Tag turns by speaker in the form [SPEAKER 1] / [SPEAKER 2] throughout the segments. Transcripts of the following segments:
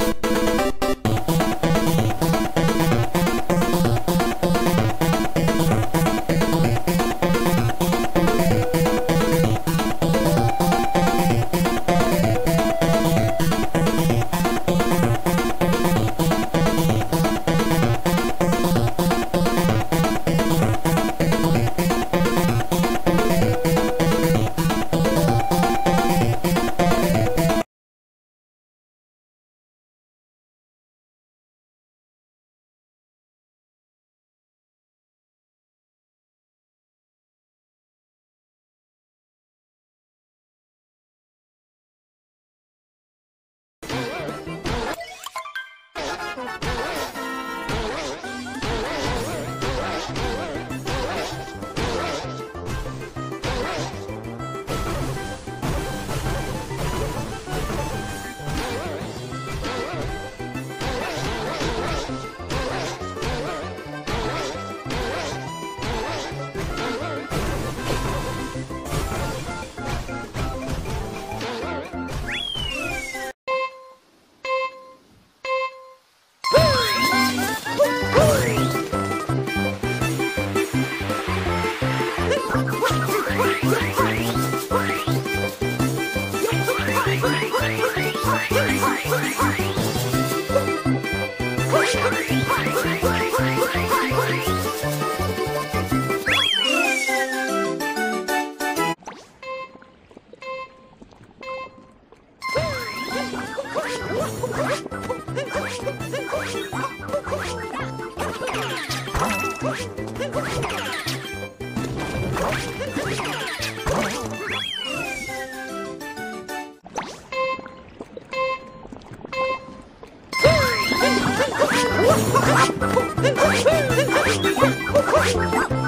[SPEAKER 1] Thank you. What? ここはひとっ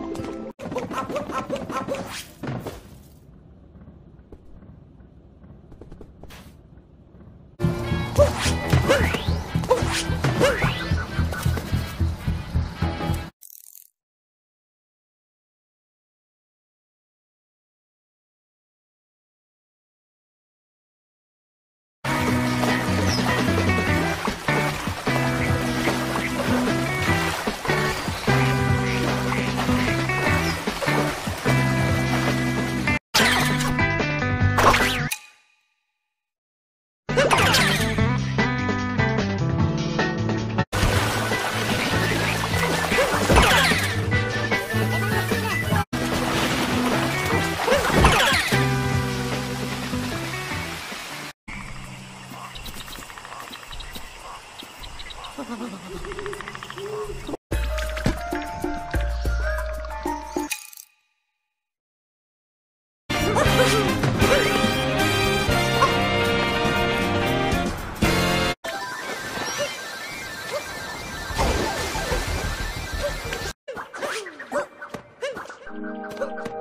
[SPEAKER 1] Look!